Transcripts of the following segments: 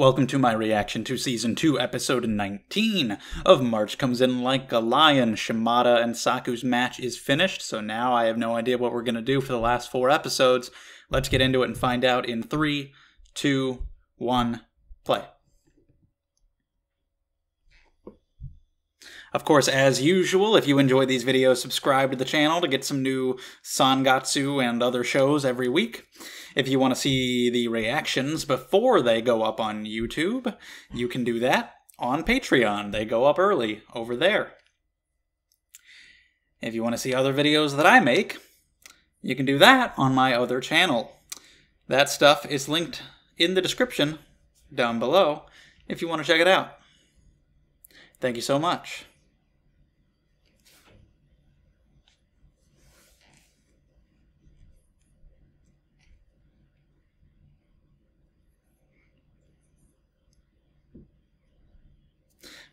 Welcome to my reaction to Season 2, Episode 19 of March Comes In Like a Lion. Shimada and Saku's match is finished, so now I have no idea what we're going to do for the last four episodes. Let's get into it and find out in three, two, one, play. Of course, as usual, if you enjoy these videos, subscribe to the channel to get some new Sangatsu and other shows every week. If you want to see the reactions before they go up on YouTube, you can do that on Patreon. They go up early over there. If you want to see other videos that I make, you can do that on my other channel. That stuff is linked in the description down below if you want to check it out. Thank you so much.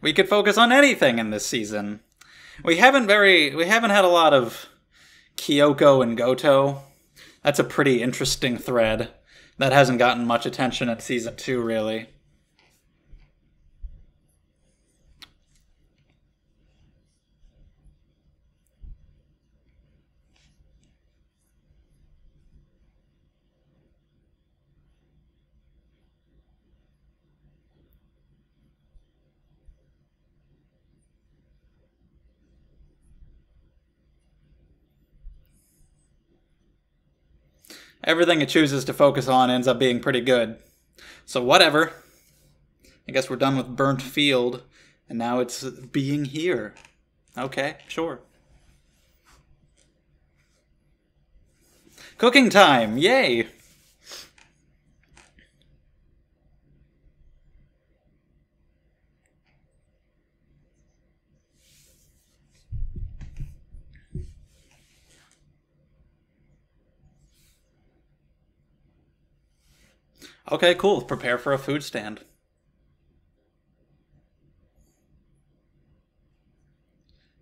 We could focus on anything in this season. We haven't very we haven't had a lot of Kyoko and Goto. That's a pretty interesting thread. That hasn't gotten much attention at season 2 really. Everything it chooses to focus on ends up being pretty good. So whatever. I guess we're done with Burnt Field, and now it's being here. Okay, sure. Cooking time! Yay! Okay, cool. Prepare for a food stand.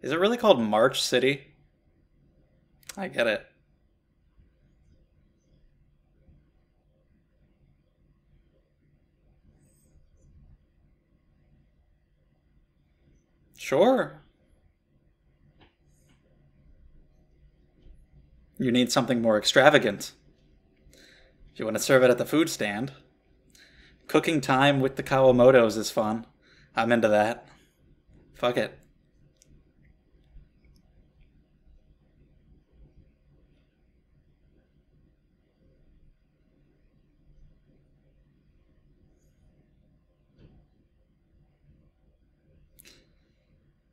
Is it really called March City? I get it. Sure. You need something more extravagant. You want to serve it at the food stand. Cooking time with the Kawamotos is fun. I'm into that. Fuck it.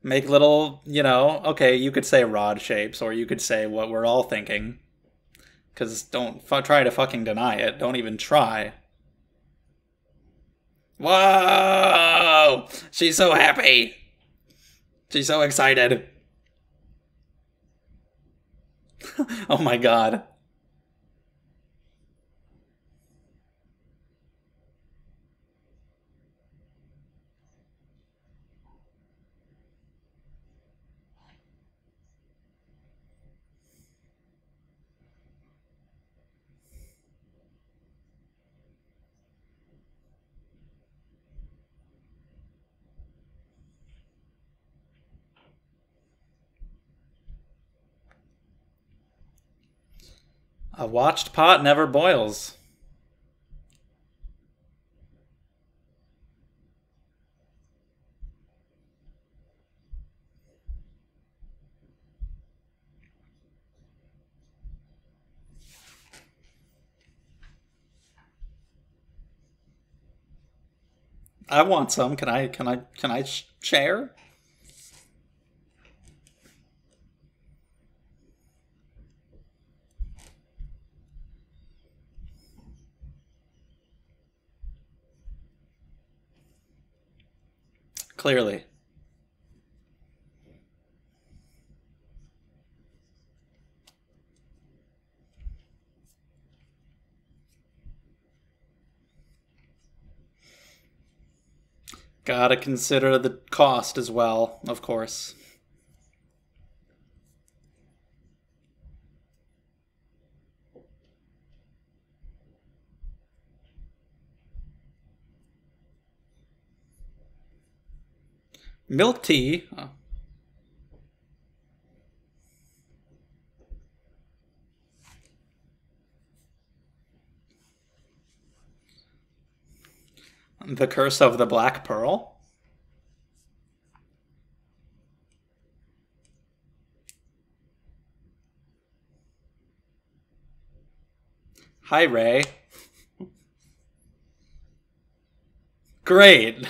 Make little, you know, okay, you could say rod shapes, or you could say what we're all thinking. Because don't try to fucking deny it. Don't even try. Whoa! She's so happy. She's so excited. oh my god. A watched pot never boils. I want some. Can I? Can I? Can I share? Clearly. Gotta consider the cost as well, of course. Milk tea. Oh. The Curse of the Black Pearl. Hi, Ray. Great.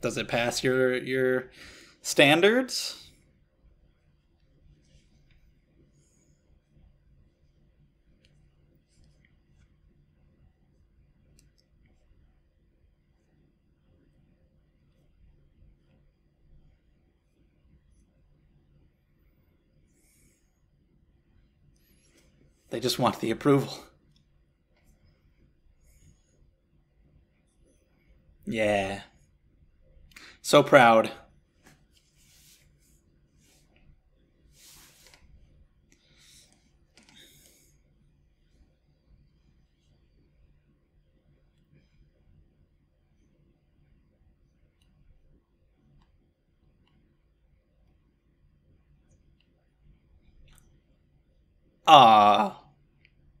Does it pass your your standards? They just want the approval. Yeah. So proud. Ah,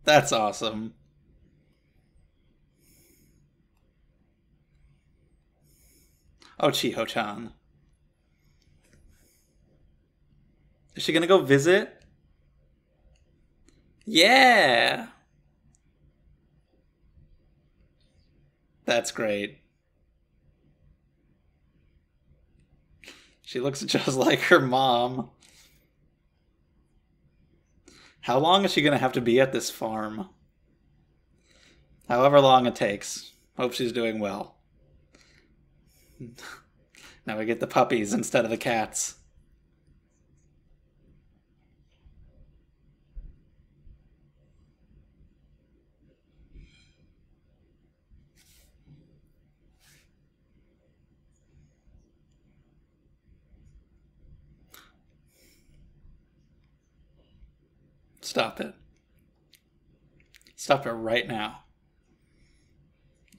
that's awesome. Oh, Chiho-chan. Is she gonna go visit? Yeah! That's great. She looks just like her mom. How long is she gonna have to be at this farm? However long it takes. Hope she's doing well. now we get the puppies instead of the cats. Stop it. Stop it right now.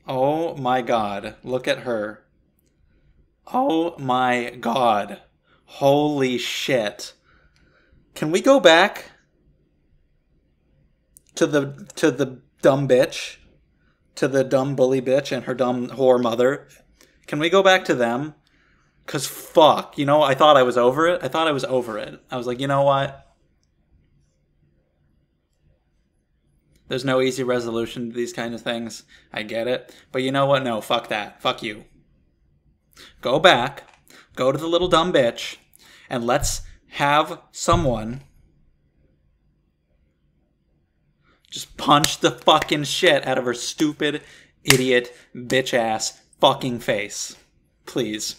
Oh my god, look at her. Oh my god. Holy shit. Can we go back to the to the dumb bitch? To the dumb bully bitch and her dumb whore mother? Can we go back to them? Cause fuck, you know, I thought I was over it. I thought I was over it. I was like, you know what? There's no easy resolution to these kind of things. I get it. But you know what? No, fuck that. Fuck you. Go back, go to the little dumb bitch, and let's have someone just punch the fucking shit out of her stupid, idiot, bitch ass fucking face. Please.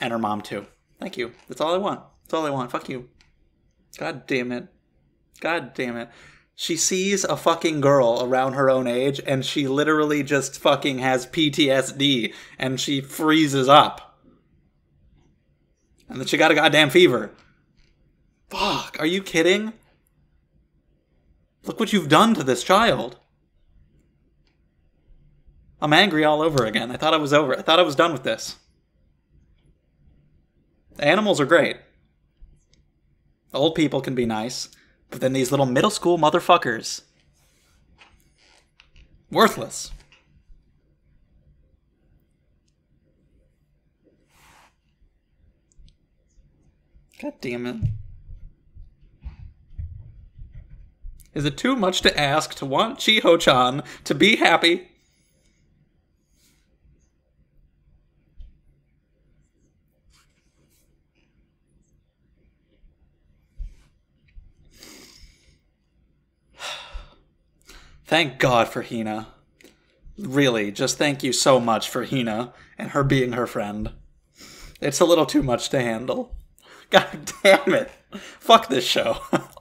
And her mom, too. Thank you. That's all I want. That's all I want. Fuck you. God damn it. God damn it she sees a fucking girl around her own age and she literally just fucking has PTSD and she freezes up. And then she got a goddamn fever. Fuck, are you kidding? Look what you've done to this child. I'm angry all over again. I thought I was over. I thought I was done with this. Animals are great. Old people can be nice. But then these little middle school motherfuckers. Worthless. God damn it. Is it too much to ask to want Chiho-chan to be happy? Thank God for Hina. Really, just thank you so much for Hina and her being her friend. It's a little too much to handle. God damn it. Fuck this show.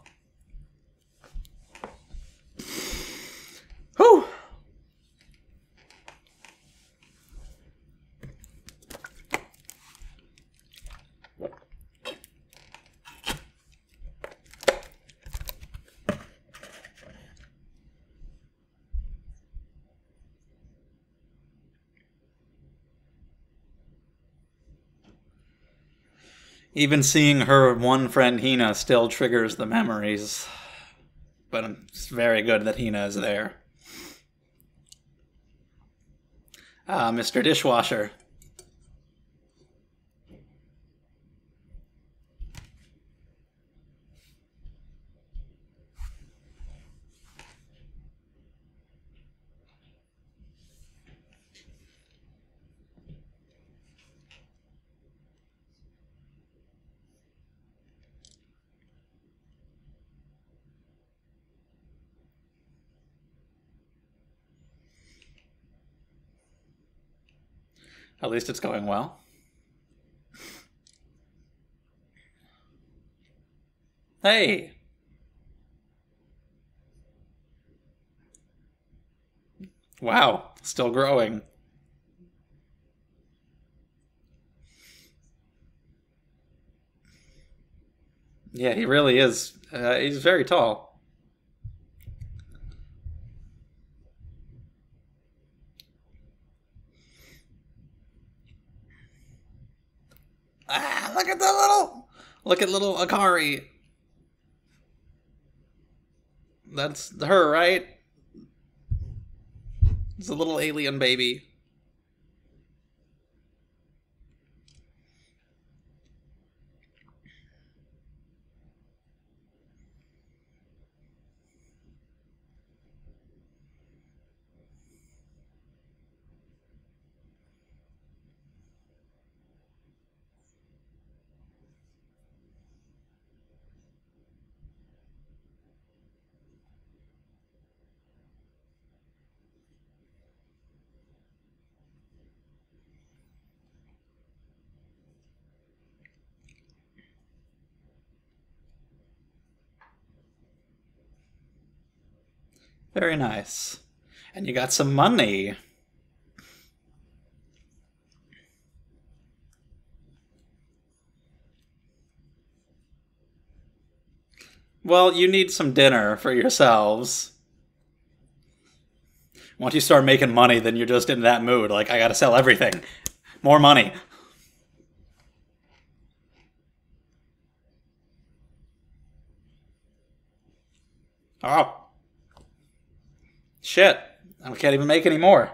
Even seeing her one friend Hina still triggers the memories. But it's very good that Hina is there. Ah, Mr. Dishwasher. At least it's going well. Hey! Wow, still growing. Yeah, he really is. Uh, he's very tall. Ah, look at the little. Look at little Akari. That's her, right? It's a little alien baby. Very nice. And you got some money. Well, you need some dinner for yourselves. Once you start making money, then you're just in that mood. Like, I gotta sell everything. More money. Oh. Shit. I can't even make any more.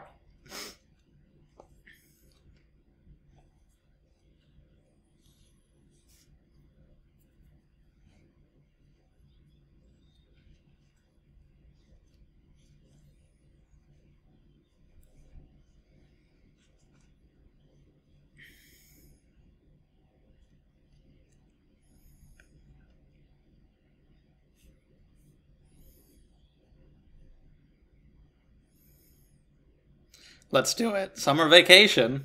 Let's do it. Summer vacation.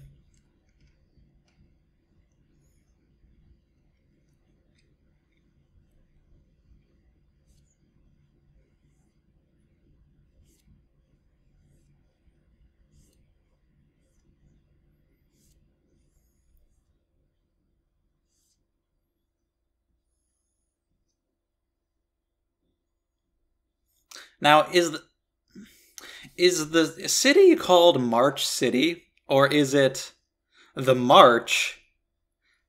Now, is the, is the city called March City or is it the March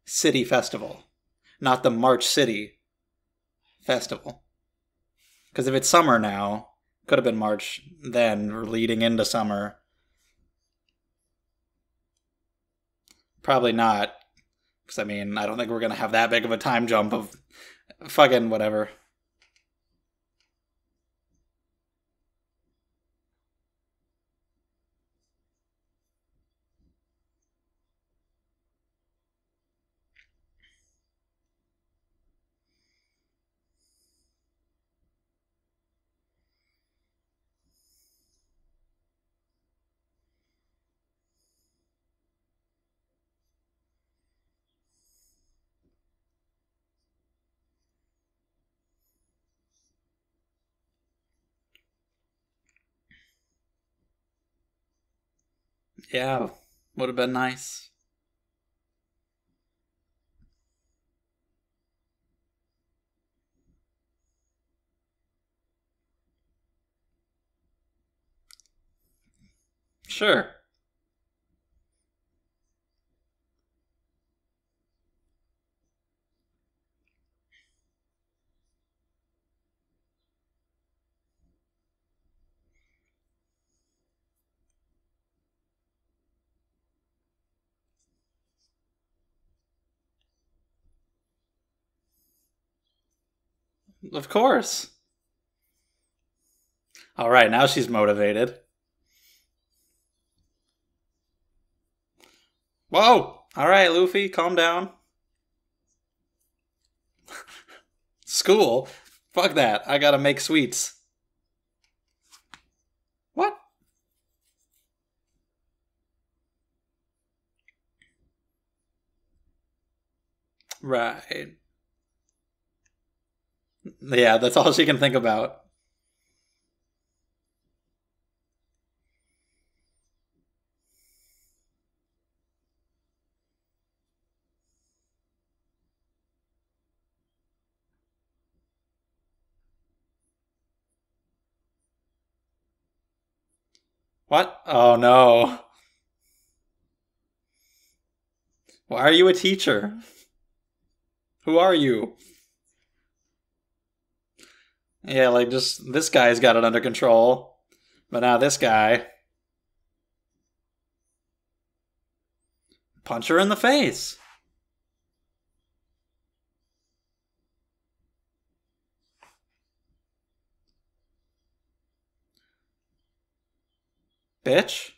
City Festival, not the March City Festival? Because if it's summer now, could have been March then, leading into summer. Probably not. Because, I mean, I don't think we're going to have that big of a time jump of fucking whatever. Yeah, would have been nice. Sure. Of course. All right, now she's motivated. Whoa! All right, Luffy, calm down. School? Fuck that. I gotta make sweets. What? Right. Yeah, that's all she can think about. What? Oh no. Why are you a teacher? Who are you? Yeah, like just this guy's got it under control. But now this guy. Punch her in the face. Bitch.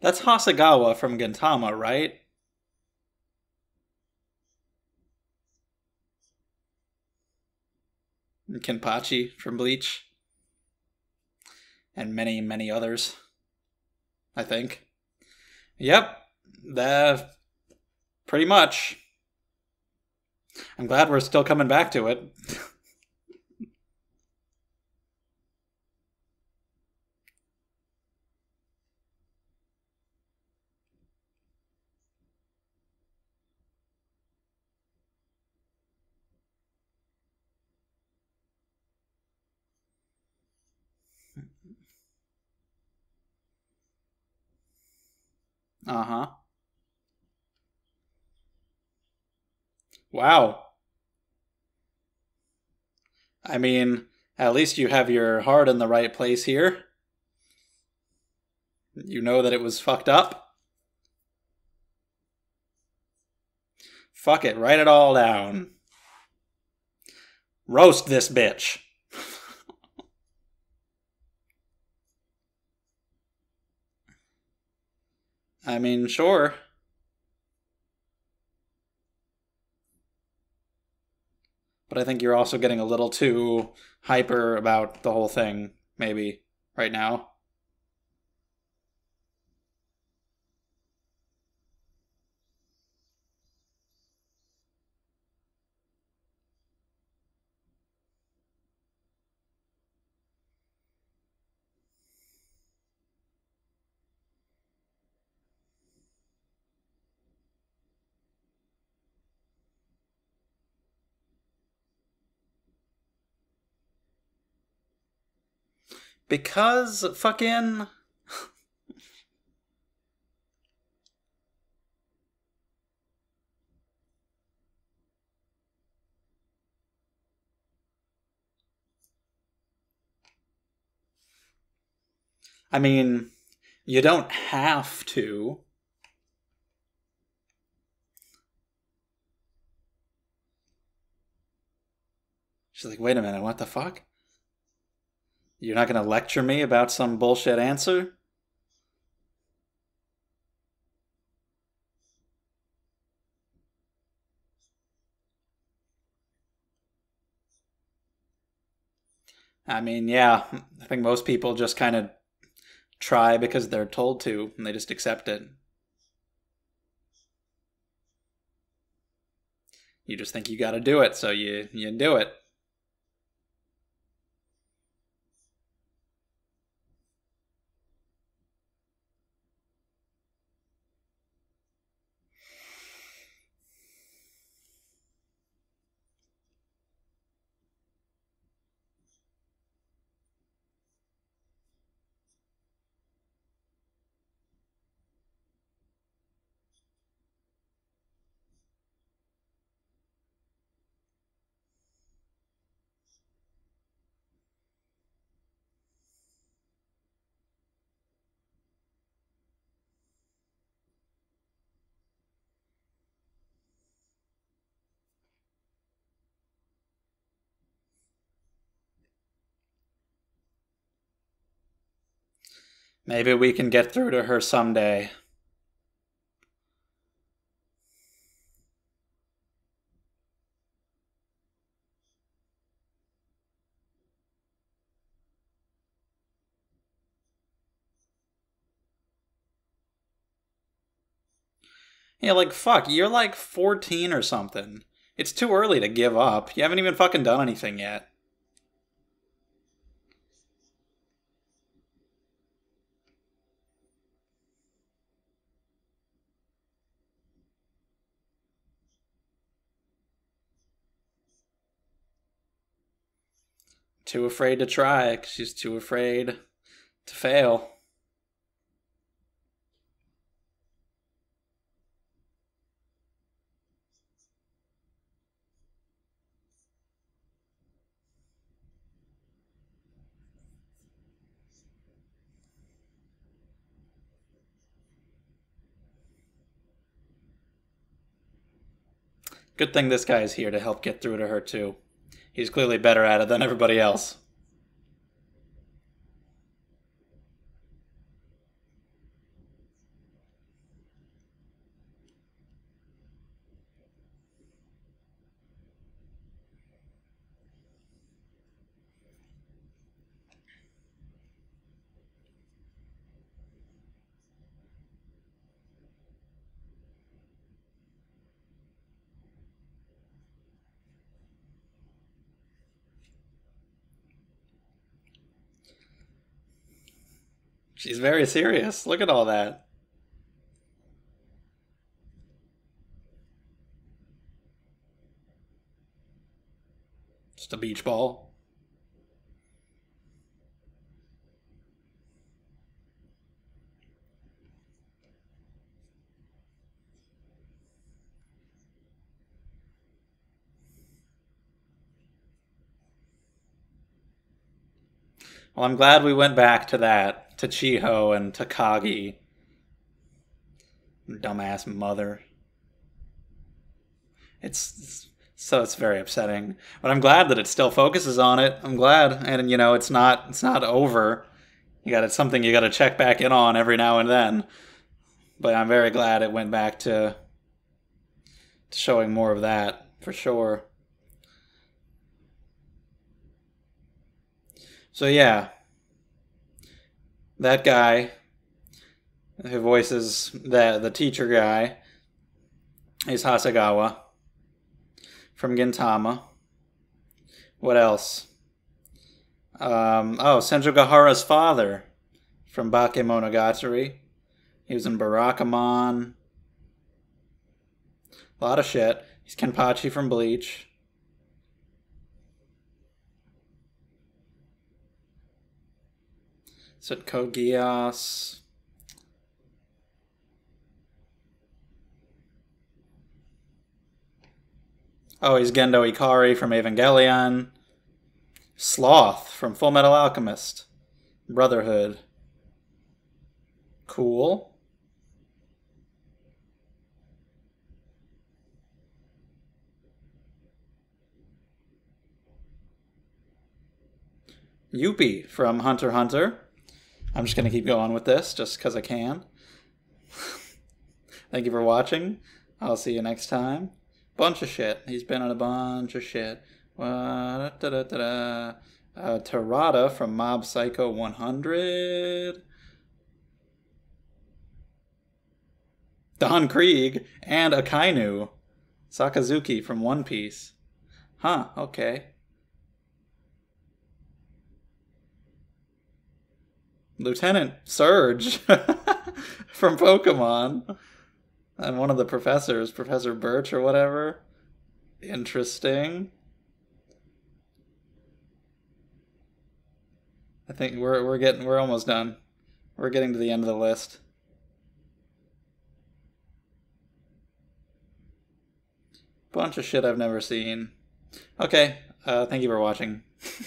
That's Hasegawa from Gintama, right? And Kenpachi from Bleach. And many, many others. I think. Yep. That pretty much. I'm glad we're still coming back to it. Uh huh. Wow. I mean, at least you have your heart in the right place here. You know that it was fucked up. Fuck it, write it all down. Roast this bitch. I mean, sure. But I think you're also getting a little too hyper about the whole thing, maybe, right now. Because fucking. I mean, you don't have to. She's like, wait a minute, what the fuck? You're not going to lecture me about some bullshit answer? I mean, yeah, I think most people just kind of try because they're told to and they just accept it. You just think you got to do it, so you you do it. Maybe we can get through to her someday. Yeah, like, fuck, you're like 14 or something. It's too early to give up. You haven't even fucking done anything yet. Too afraid to try. cause She's too afraid to fail. Good thing this guy is here to help get through to her, too. He's clearly better at it than everybody else. She's very serious. Look at all that. Just a beach ball. Well, I'm glad we went back to that, to Chiho and Takagi. Dumbass mother. It's, it's, so it's very upsetting, but I'm glad that it still focuses on it. I'm glad, and you know, it's not it's not over. You got it's something you got to check back in on every now and then. But I'm very glad it went back to, to showing more of that for sure. So yeah, that guy who voices the the teacher guy is Hasegawa from Gintama. What else? Um, oh, Senjougahara's father from Bakemonogatari. He was in Barakamon. A lot of shit. He's Kenpachi from Bleach. Code Geass. Oh, he's Gendo Ikari from Evangelion. Sloth from Full Metal Alchemist. Brotherhood. Cool. Youpi from Hunter Hunter. I'm just going to keep going with this just because I can. Thank you for watching. I'll see you next time. Bunch of shit. He's been on a bunch of shit. Uh, da, da, da, Terada from Mob Psycho 100. Don Krieg and Akainu. Sakazuki from One Piece. Huh, okay. Lieutenant Surge from Pokemon. And one of the professors, Professor Birch or whatever. Interesting. I think we're we're getting we're almost done. We're getting to the end of the list. Bunch of shit I've never seen. Okay, uh, thank you for watching.